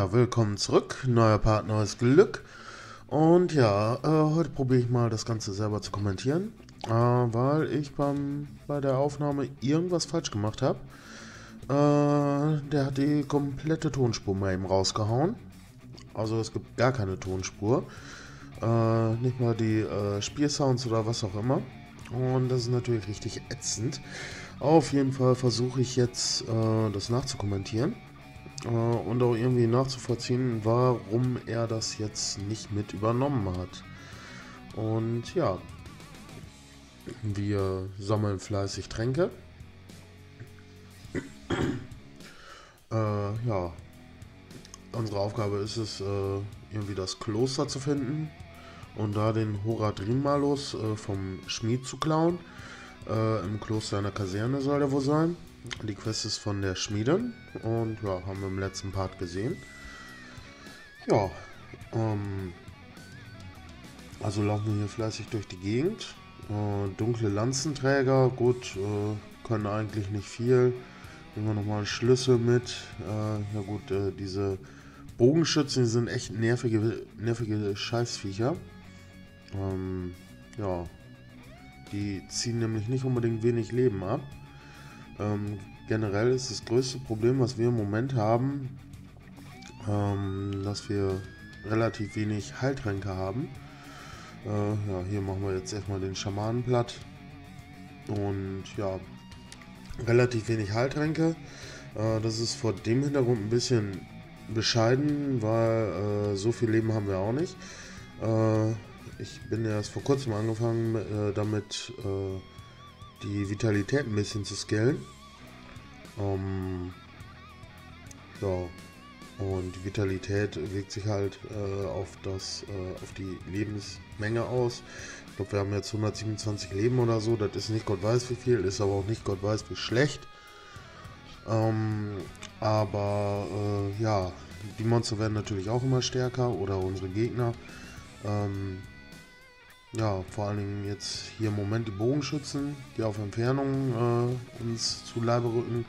Ja, willkommen zurück. Neuer Part, neues Glück. Und ja, äh, heute probiere ich mal das Ganze selber zu kommentieren, äh, weil ich beim, bei der Aufnahme irgendwas falsch gemacht habe. Äh, der hat die komplette Tonspur mal eben rausgehauen. Also es gibt gar keine Tonspur. Äh, nicht mal die äh, Spielsounds oder was auch immer. Und das ist natürlich richtig ätzend. Auf jeden Fall versuche ich jetzt äh, das nachzukommentieren und auch irgendwie nachzuvollziehen, warum er das jetzt nicht mit übernommen hat. Und ja, wir sammeln fleißig Tränke. äh, ja, unsere Aufgabe ist es, äh, irgendwie das Kloster zu finden und da den Horadrim Malus äh, vom Schmied zu klauen. Äh, Im Kloster einer Kaserne soll der wohl sein. Die Quest ist von der Schmiedin und ja, haben wir im letzten Part gesehen. Ja, ähm, also laufen wir hier fleißig durch die Gegend. Äh, dunkle Lanzenträger, gut, äh, können eigentlich nicht viel. Nehmen wir nochmal Schlüssel mit. Äh, ja gut, äh, diese Bogenschützen, die sind echt nervige, nervige Scheißviecher. Ähm, ja, die ziehen nämlich nicht unbedingt wenig Leben ab. Ähm, generell ist das größte Problem, was wir im Moment haben, ähm, dass wir relativ wenig Heiltränke haben. Äh, ja, hier machen wir jetzt erstmal den Schamanen platt. Und ja, relativ wenig Heiltränke. Äh, das ist vor dem Hintergrund ein bisschen bescheiden, weil äh, so viel Leben haben wir auch nicht. Äh, ich bin erst vor kurzem angefangen äh, damit äh, die Vitalität ein bisschen zu scalen. Ähm, ja, und die Vitalität wirkt sich halt äh, auf, das, äh, auf die Lebensmenge aus. Ich glaube, wir haben jetzt 127 Leben oder so. Das ist nicht Gott weiß wie viel, ist aber auch nicht Gott weiß wie schlecht. Ähm, aber äh, ja, die Monster werden natürlich auch immer stärker oder unsere Gegner. Ähm, ja, vor allen Dingen jetzt hier im Moment die Bogenschützen, die auf Entfernung äh, uns zu Leibe rücken,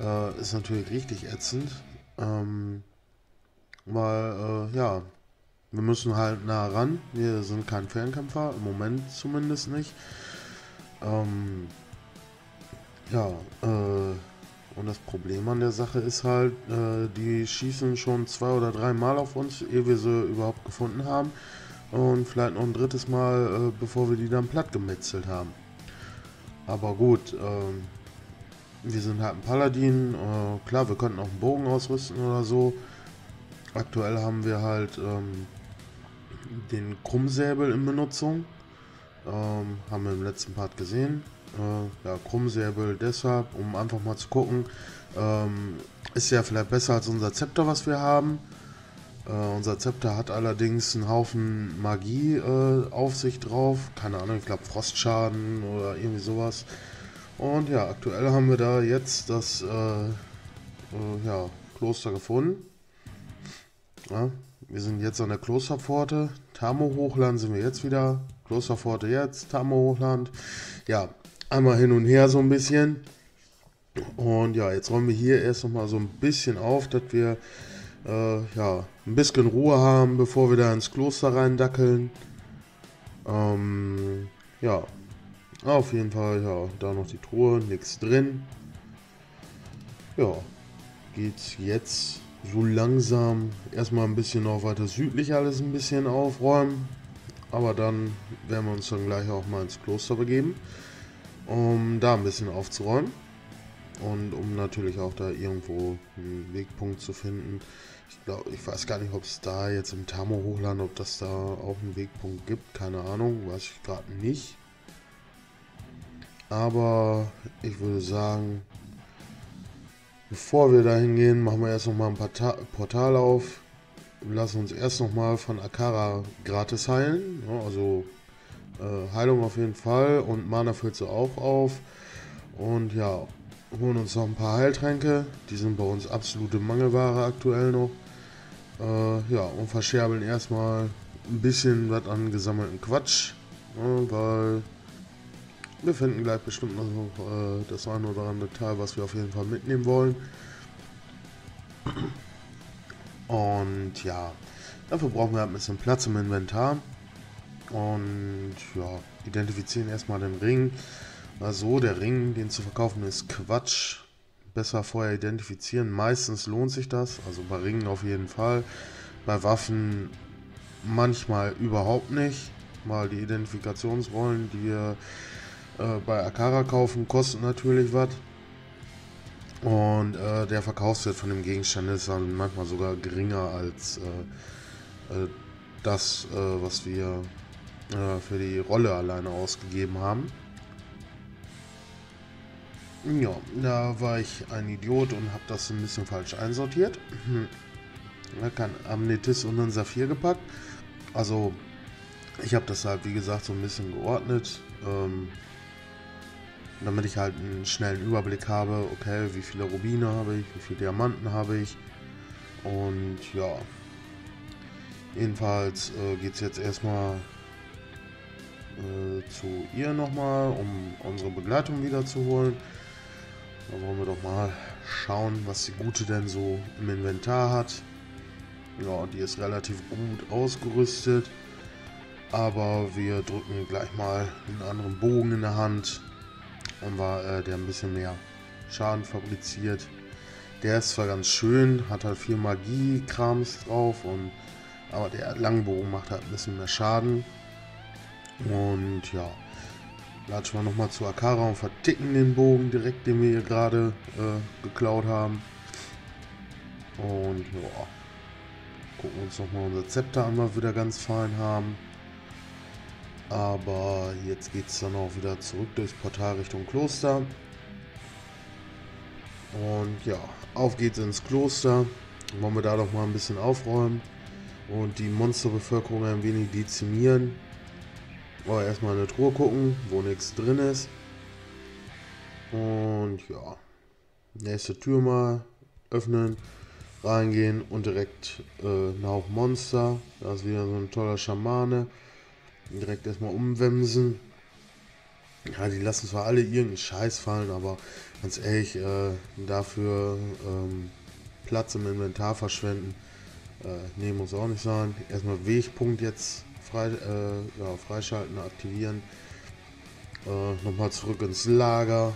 äh, ist natürlich richtig ätzend. Ähm, weil, äh, ja, wir müssen halt nah ran. Wir sind kein Fernkämpfer, im Moment zumindest nicht. Ähm, ja, äh, und das Problem an der Sache ist halt, äh, die schießen schon zwei oder drei Mal auf uns, ehe wir sie überhaupt gefunden haben. Und vielleicht noch ein drittes Mal, äh, bevor wir die dann platt gemetzelt haben. Aber gut, ähm, wir sind halt ein Paladin. Äh, klar, wir könnten auch einen Bogen ausrüsten oder so. Aktuell haben wir halt ähm, den Krummsäbel in Benutzung. Ähm, haben wir im letzten Part gesehen. Äh, ja, Krummsäbel deshalb, um einfach mal zu gucken. Ähm, ist ja vielleicht besser als unser Zepter, was wir haben. Äh, unser Zepter hat allerdings einen Haufen Magie äh, auf sich drauf. Keine Ahnung, ich glaube Frostschaden oder irgendwie sowas. Und ja, aktuell haben wir da jetzt das äh, äh ja, Kloster gefunden. Ja, wir sind jetzt an der Klosterpforte. Tamo-Hochland sind wir jetzt wieder. Klosterpforte jetzt, Tamo-Hochland. Ja, einmal hin und her so ein bisschen. Und ja, jetzt räumen wir hier erst noch mal so ein bisschen auf, dass wir äh, ja, ein bisschen Ruhe haben, bevor wir da ins Kloster reindackeln. Ähm, ja, auf jeden Fall, ja, da noch die Truhe, nichts drin. Ja, geht's jetzt so langsam erstmal ein bisschen noch weiter südlich alles ein bisschen aufräumen. Aber dann werden wir uns dann gleich auch mal ins Kloster begeben, um da ein bisschen aufzuräumen. Und um natürlich auch da irgendwo einen Wegpunkt zu finden. Ich glaube, ich weiß gar nicht, ob es da jetzt im Tamo-Hochland, ob das da auch einen Wegpunkt gibt. Keine Ahnung, weiß ich gerade nicht. Aber ich würde sagen, bevor wir da hingehen, machen wir erst noch mal ein Porta Portal auf. Lassen uns erst noch mal von Akara gratis heilen. Ja, also äh, Heilung auf jeden Fall und Mana füllt sie auch auf. Und ja, holen uns noch ein paar Heiltränke. Die sind bei uns absolute Mangelware aktuell noch. Äh, ja, und verscherbeln erstmal ein bisschen was an gesammelten Quatsch. Ja, weil wir finden gleich bestimmt noch äh, das eine oder andere Teil, was wir auf jeden Fall mitnehmen wollen. Und ja, dafür brauchen wir halt ein bisschen Platz im Inventar. Und ja, identifizieren erstmal den Ring. Also der Ring, den zu verkaufen, ist Quatsch. Besser vorher identifizieren. Meistens lohnt sich das. Also bei Ringen auf jeden Fall. Bei Waffen manchmal überhaupt nicht. Weil die Identifikationsrollen, die wir äh, bei Akara kaufen, kosten natürlich was. Und äh, der Verkaufswert von dem Gegenstand ist dann manchmal sogar geringer als äh, äh das, äh, was wir für die Rolle alleine ausgegeben haben. Ja, da war ich ein Idiot und habe das ein bisschen falsch einsortiert. Da kann Amnethys und einen Saphir gepackt. Also, ich habe das halt, wie gesagt, so ein bisschen geordnet. Ähm, damit ich halt einen schnellen Überblick habe, okay, wie viele Rubine habe ich, wie viele Diamanten habe ich. Und ja, jedenfalls äh, geht es jetzt erstmal äh, zu ihr nochmal, um unsere Begleitung wieder zu holen. Da wollen wir doch mal schauen, was die Gute denn so im Inventar hat. Ja, die ist relativ gut ausgerüstet. Aber wir drücken gleich mal einen anderen Bogen in der Hand. Und war äh, der ein bisschen mehr Schaden fabriziert. Der ist zwar ganz schön, hat halt viel Magie-Krams drauf. Und, aber der Langbogen macht halt ein bisschen mehr Schaden. Und ja, latschen wir nochmal zu Akara und verticken den Bogen direkt, den wir hier gerade äh, geklaut haben. Und ja, gucken uns nochmal unser Zepter an, was wir wieder ganz fein haben. Aber jetzt geht es dann auch wieder zurück durchs Portal Richtung Kloster. Und ja, auf geht's ins Kloster. Wollen wir da doch mal ein bisschen aufräumen und die Monsterbevölkerung ein wenig dezimieren. Aber erstmal in eine Truhe gucken, wo nichts drin ist. Und ja, nächste Tür mal öffnen, reingehen und direkt äh, nach Monster. Da ist wieder so ein toller Schamane. Direkt erstmal umwemsen. Ja, die lassen zwar alle irgendeinen Scheiß fallen, aber ganz ehrlich, äh, dafür ähm, Platz im Inventar verschwenden, äh, nee, muss auch nicht sein. Erstmal Wegpunkt jetzt frei, äh, ja, freischalten, aktivieren. Äh, Nochmal zurück ins Lager.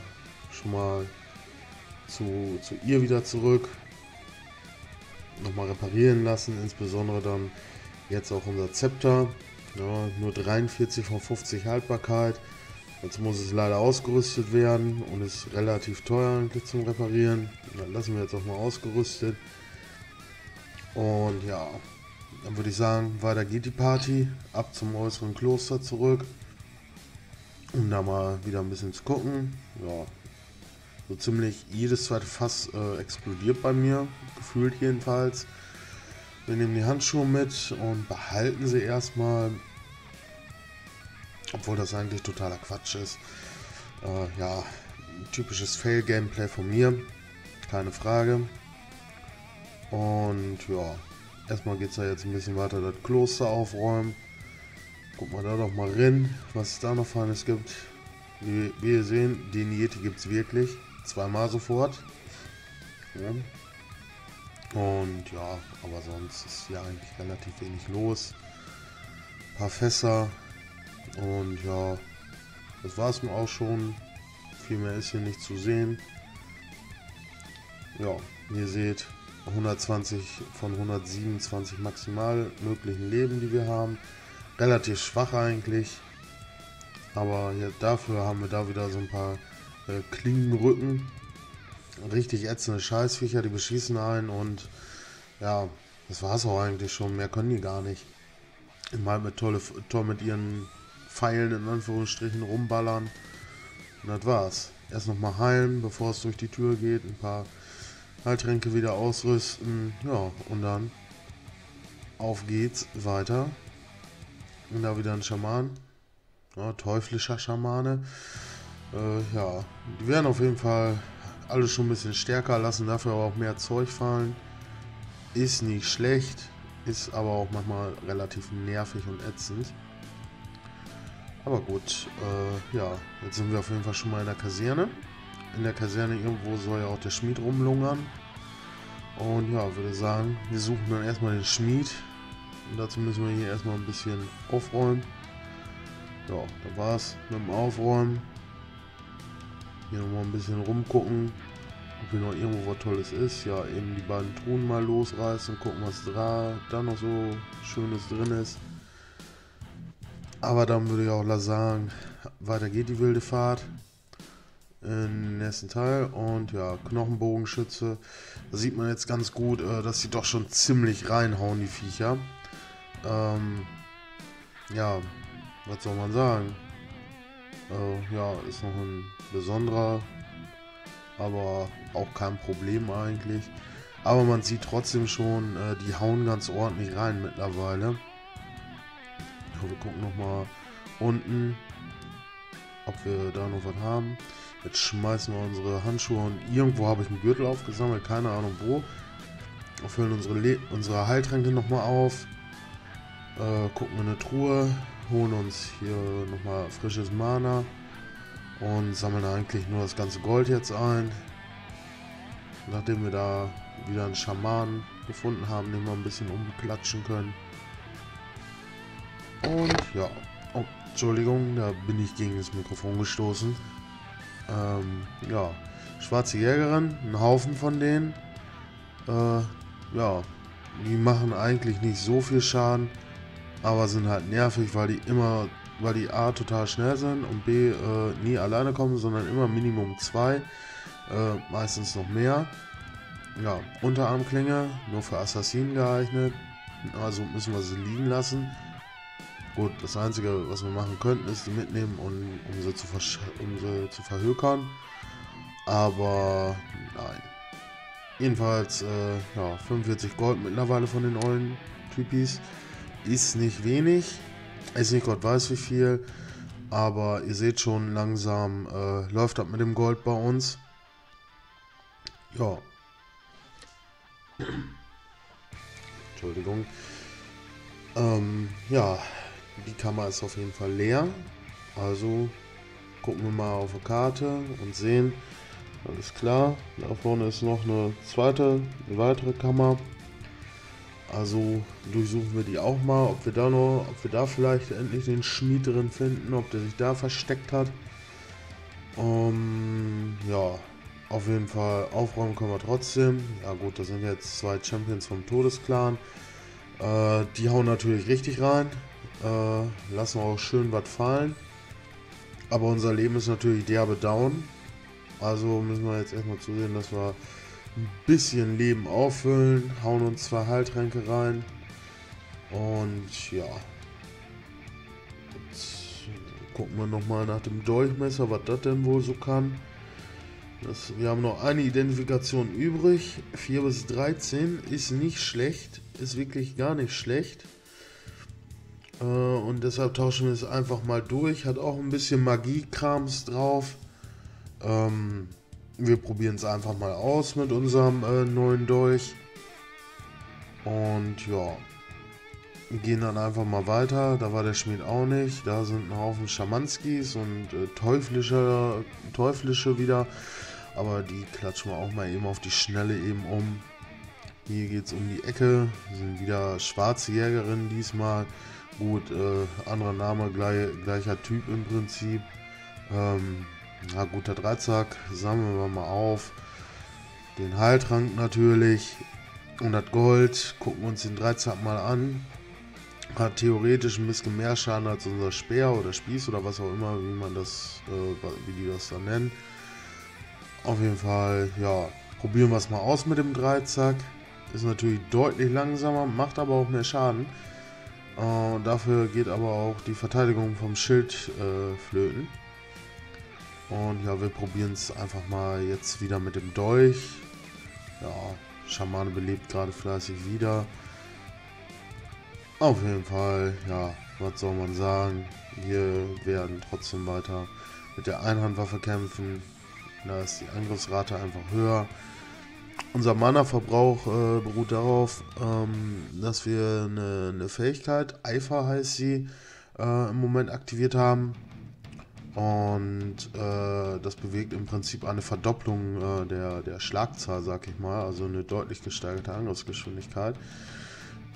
Schon mal zu, zu ihr wieder zurück. Nochmal reparieren lassen, insbesondere dann jetzt auch unser Zepter. Ja, nur 43 von 50 Haltbarkeit. Jetzt muss es leider ausgerüstet werden und ist relativ teuer zum Reparieren. Dann lassen wir jetzt auch mal ausgerüstet. Und ja, dann würde ich sagen, weiter geht die Party. Ab zum äußeren Kloster zurück. Um da mal wieder ein bisschen zu gucken. Ja, so ziemlich jedes zweite Fass äh, explodiert bei mir. Gefühlt jedenfalls. Wir nehmen die Handschuhe mit und behalten sie erstmal. Obwohl das eigentlich totaler Quatsch ist. Äh, ja, typisches Fail-Gameplay von mir. Keine Frage. Und ja, Erstmal geht es ja jetzt ein bisschen weiter das Kloster aufräumen. Guck mal da doch mal rein, was es da noch Feines gibt. Wie, wie ihr sehen, den Yeti gibt es wirklich. Zweimal sofort. Ja. Und ja, aber sonst ist hier eigentlich relativ wenig los. Ein paar Fässer. Und ja, das war es mir auch schon. Viel mehr ist hier nicht zu sehen. Ja, ihr seht, 120 von 127 maximal möglichen Leben, die wir haben. Relativ schwach eigentlich. Aber ja, dafür haben wir da wieder so ein paar äh, Klingenrücken. Richtig ätzende Scheißviecher, die beschießen ein und ja, das war es auch eigentlich schon. Mehr können die gar nicht. Mal mit tolle, toll mit ihren Pfeilen in Anführungsstrichen rumballern. Und das war's. Erst nochmal heilen, bevor es durch die Tür geht. Ein paar Heiltränke wieder ausrüsten. Ja, und dann auf geht's weiter. Und da wieder ein Schaman. Ja, teuflischer Schamane. Äh, ja, die werden auf jeden Fall alle schon ein bisschen stärker, lassen dafür aber auch mehr Zeug fallen. Ist nicht schlecht, ist aber auch manchmal relativ nervig und ätzend. Aber gut, äh, ja, jetzt sind wir auf jeden Fall schon mal in der Kaserne in der Kaserne irgendwo soll ja auch der Schmied rumlungern. Und ja, würde sagen, wir suchen dann erstmal den Schmied. Und dazu müssen wir hier erstmal ein bisschen aufräumen. Ja, da war's mit dem Aufräumen. Hier nochmal ein bisschen rumgucken, ob hier noch irgendwo was Tolles ist. Ja, eben die beiden Truhen mal losreißen, gucken, was da, da noch so Schönes drin ist. Aber dann würde ich auch sagen, weiter geht die wilde Fahrt im nächsten Teil. Und ja, Knochenbogenschütze. Da sieht man jetzt ganz gut, äh, dass sie doch schon ziemlich reinhauen, die Viecher. Ähm, ja, was soll man sagen? Äh, ja, ist noch ein besonderer, aber auch kein Problem eigentlich. Aber man sieht trotzdem schon, äh, die hauen ganz ordentlich rein mittlerweile. wir gucken nochmal unten, ob wir da noch was haben. Jetzt schmeißen wir unsere Handschuhe und irgendwo habe ich einen Gürtel aufgesammelt, keine Ahnung wo. Füllen unsere, unsere Heiltränke nochmal auf. Äh, gucken in eine Truhe, holen uns hier nochmal frisches Mana und sammeln eigentlich nur das ganze Gold jetzt ein. Nachdem wir da wieder einen Schaman gefunden haben, den wir ein bisschen umklatschen können. Und ja, oh, Entschuldigung, da bin ich gegen das Mikrofon gestoßen. Ähm, ja, schwarze Jägerin, ein Haufen von denen. Äh, ja, die machen eigentlich nicht so viel Schaden, aber sind halt nervig, weil die immer, weil die A total schnell sind und B äh, nie alleine kommen, sondern immer Minimum zwei, äh, meistens noch mehr. Ja, Unterarmklinge, nur für Assassinen geeignet, also müssen wir sie liegen lassen. Gut, das Einzige, was wir machen könnten, ist die mitnehmen, und, um, sie zu um sie zu verhökern. Aber nein. Jedenfalls, äh, ja, 45 Gold mittlerweile von den ollen Typis. Ist nicht wenig. Ist nicht Gott weiß wie viel. Aber ihr seht schon, langsam äh, läuft das mit dem Gold bei uns. Ja. Entschuldigung. Ähm, ja, die Kammer ist auf jeden Fall leer. Also gucken wir mal auf die Karte und sehen, alles klar. Da vorne ist noch eine zweite, eine weitere Kammer. Also durchsuchen wir die auch mal, ob wir da noch, ob wir da vielleicht endlich den Schmied drin finden, ob der sich da versteckt hat. Um, ja, auf jeden Fall aufräumen können wir trotzdem. Ja gut, da sind jetzt zwei Champions vom Todesclan. Äh, die hauen natürlich richtig rein. Äh, lassen wir auch schön was fallen. Aber unser Leben ist natürlich derbe down. Also müssen wir jetzt erstmal zusehen, dass wir ein bisschen Leben auffüllen. Hauen uns zwei Heiltränke rein. Und ja. Jetzt gucken wir nochmal nach dem Durchmesser, was das denn wohl so kann. Das, wir haben noch eine Identifikation übrig. 4 bis 13 ist nicht schlecht. Ist wirklich gar nicht schlecht. Äh, und deshalb tauschen wir es einfach mal durch. Hat auch ein bisschen Magie-Krams drauf. Ähm, wir probieren es einfach mal aus mit unserem äh, neuen Dolch. Und ja, gehen dann einfach mal weiter. Da war der Schmied auch nicht. Da sind ein Haufen Schamanskis und äh, teuflische, teuflische wieder. Aber die klatschen wir auch mal eben auf die Schnelle eben um. Hier geht es um die Ecke. Sind wieder schwarze Jägerinnen diesmal. Gut, äh, anderer Name, gleich, gleicher Typ im Prinzip. Ähm, na gut, der Dreizack sammeln wir mal auf. Den Heiltrank natürlich. Und das Gold. Gucken wir uns den Dreizack mal an. Hat theoretisch ein bisschen mehr Schaden als unser Speer oder Spieß oder was auch immer, wie man das, äh, wie die das dann nennen. Auf jeden Fall, ja, probieren wir es mal aus mit dem Dreizack. Ist natürlich deutlich langsamer, macht aber auch mehr Schaden. Äh, dafür geht aber auch die Verteidigung vom Schild äh, flöten. Und ja, wir probieren es einfach mal jetzt wieder mit dem Dolch. Ja, Schamane belebt gerade fleißig wieder. Auf jeden Fall, ja, was soll man sagen? Wir werden trotzdem weiter mit der Einhandwaffe kämpfen. Da ist die Angriffsrate einfach höher. Unser Mana-Verbrauch äh, beruht darauf, ähm, dass wir eine, eine, Fähigkeit, Eifer heißt sie, äh, im Moment aktiviert haben. Und äh, das bewegt im Prinzip eine Verdopplung äh, der, der Schlagzahl, sag ich mal, also eine deutlich gesteigerte Angriffsgeschwindigkeit.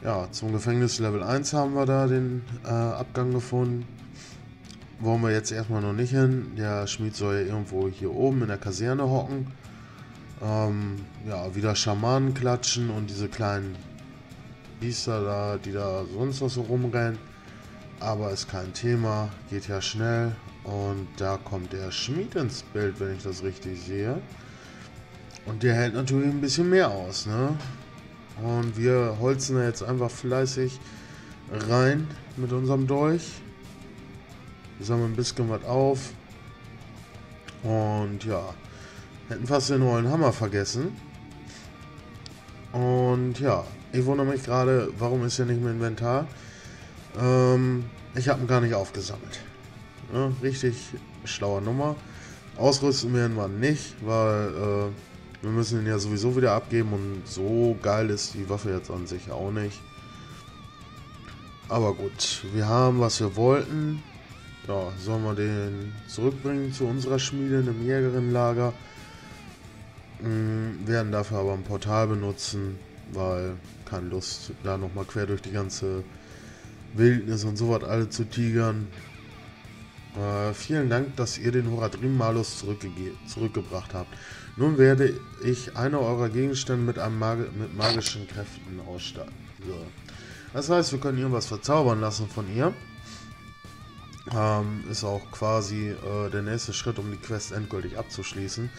Ja, zum Gefängnis Level 1 haben wir da den äh, Abgang gefunden. Wollen wir jetzt erstmal noch nicht hin. Der Schmied soll ja irgendwo hier oben in der Kaserne hocken. Ähm, ja, wieder Schamanen klatschen und diese kleinen Biester da, die da sonst was so rumrennen. Aber ist kein Thema, geht ja schnell. Und da kommt der Schmied ins Bild, wenn ich das richtig sehe. Und der hält natürlich ein bisschen mehr aus, ne? Und wir holzen da jetzt einfach fleißig rein mit unserem Dolch. Wir sammeln ein bisschen was auf. Und ja, hätten fast den neuen Hammer vergessen. Und ja, ich wundere mich gerade, warum ist er nicht im Inventar? Ähm, ich habe ihn gar nicht aufgesammelt. Ja, richtig schlaue Nummer. Ausrüsten werden wir nicht, weil äh, wir müssen ihn ja sowieso wieder abgeben und so geil ist die Waffe jetzt an sich auch nicht. Aber gut, wir haben, was wir wollten. Ja, sollen wir den zurückbringen zu unserer Schmiede in einem Jägerinnenlager. Mhm, werden dafür aber ein Portal benutzen, weil keine Lust, da nochmal quer durch die ganze Wildnis und sowas alle zu tigern. Äh, vielen Dank, dass ihr den Horadrim Malus zurückgebracht habt. Nun werde ich eine eurer Gegenstände mit, einem Mag mit magischen Kräften ausstatten. So. Das heißt, wir können irgendwas verzaubern lassen von ihr. Ähm, ist auch quasi äh, der nächste Schritt, um die Quest endgültig abzuschließen.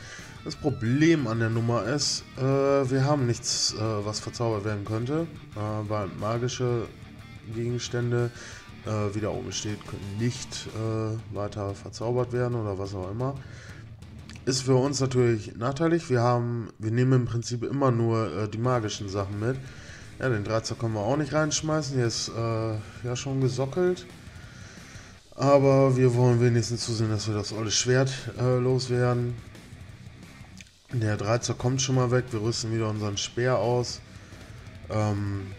Das Problem an der Nummer ist, äh, wir haben nichts, äh, was verzaubert werden könnte, äh, weil magische Gegenstände, äh, wie da oben steht, können nicht äh, weiter verzaubert werden oder was auch immer. Ist für uns natürlich nachteilig. Wir haben, wir nehmen im Prinzip immer nur die magischen Sachen mit. Ja, den Dreizer können wir auch nicht reinschmeißen. Der ist ja schon gesockelt. Aber wir wollen wenigstens zusehen, dass wir das olle Schwert äh, loswerden. Der Dreizer kommt schon mal weg. Wir rüsten wieder unseren Speer aus. Ähm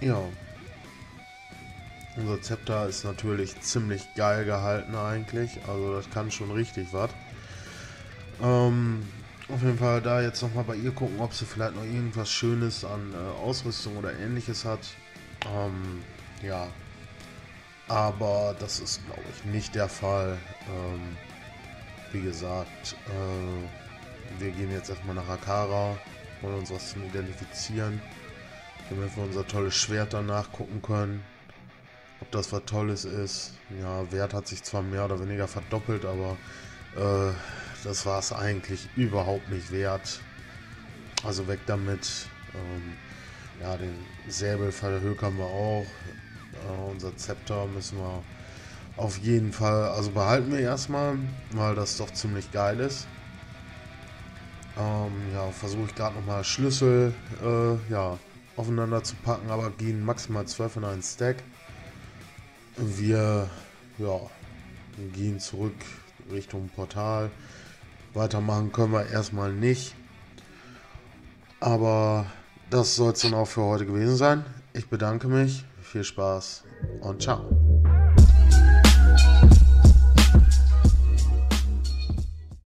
ja. Unser Zepter ist natürlich ziemlich geil gehalten eigentlich. Also das kann schon richtig was. Ähm, auf jeden Fall da jetzt nochmal bei ihr gucken, ob sie vielleicht noch irgendwas Schönes an äh, Ausrüstung oder ähnliches hat. Ähm, ja, aber das ist, glaube ich, nicht der Fall. Ähm, wie gesagt, äh, wir gehen jetzt erstmal nach Akara, wollen uns was zum Identifizieren, damit wir unser tolles Schwert danach gucken können. Ob das was Tolles ist. Ja, Wert hat sich zwar mehr oder weniger verdoppelt, aber äh, das war es eigentlich überhaupt nicht wert. Also weg damit. Ähm, ja, den Säbel verhökern wir auch. Äh, unser Zepter müssen wir auf jeden Fall, also behalten wir erstmal, weil das doch ziemlich geil ist. Ähm, ja, versuche ich gerade nochmal Schlüssel äh, ja, aufeinander zu packen, aber gehen maximal 12 in einen Stack. Wir ja, gehen zurück Richtung Portal. Weitermachen können wir erstmal nicht. Aber das soll es dann auch für heute gewesen sein. Ich bedanke mich viel Spaß und ciao.